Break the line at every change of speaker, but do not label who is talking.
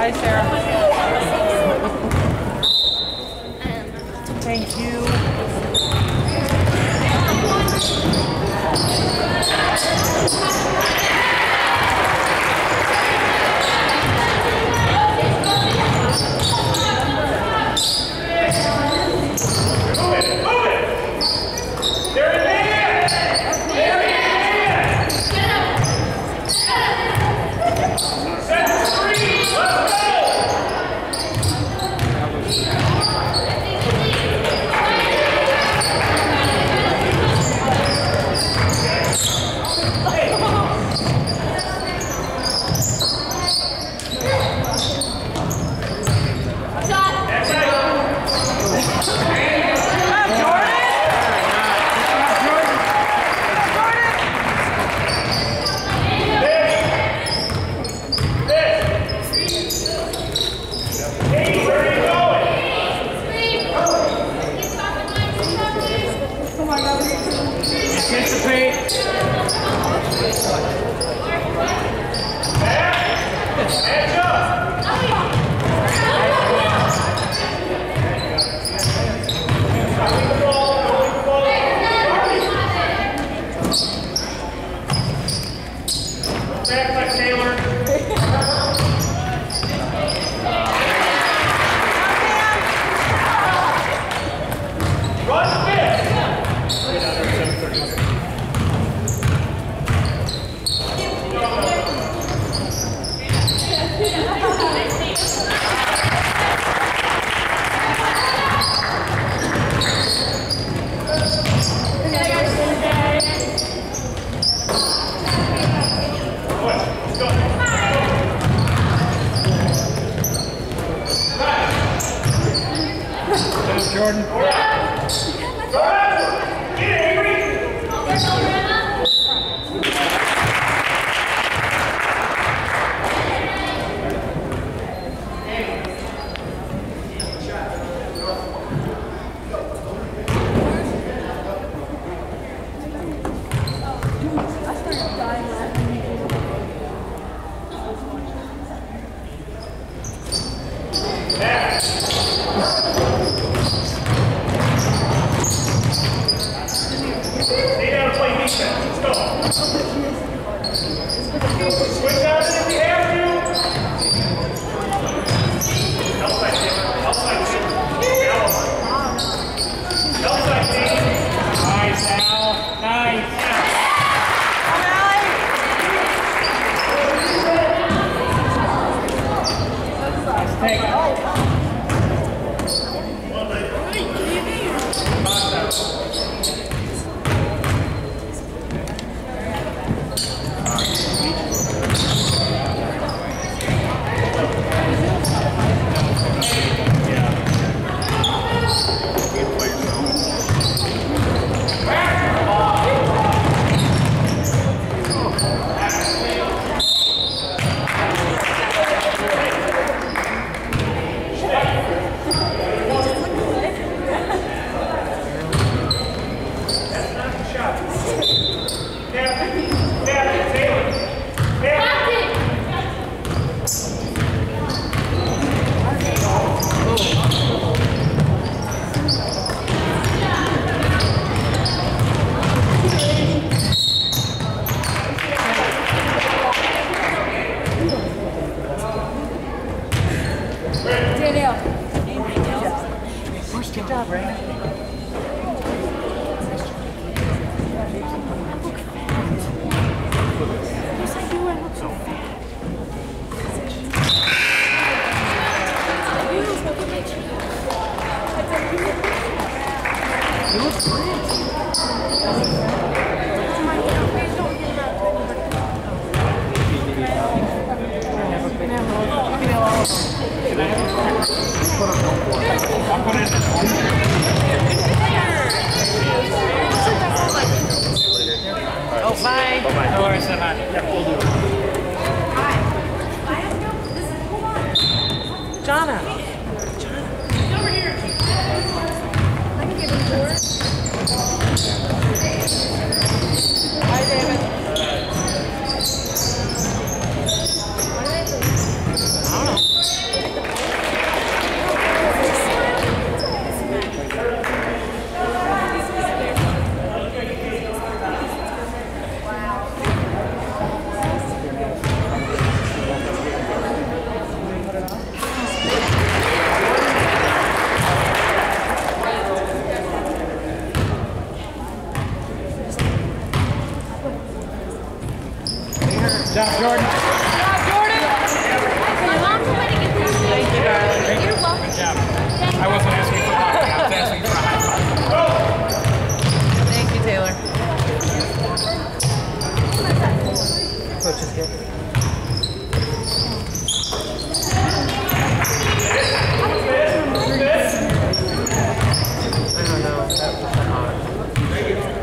Hi, Sarah. Thank you. Dios. Good job, Ray. Serrani. Jana. here. I don't know, that was hot.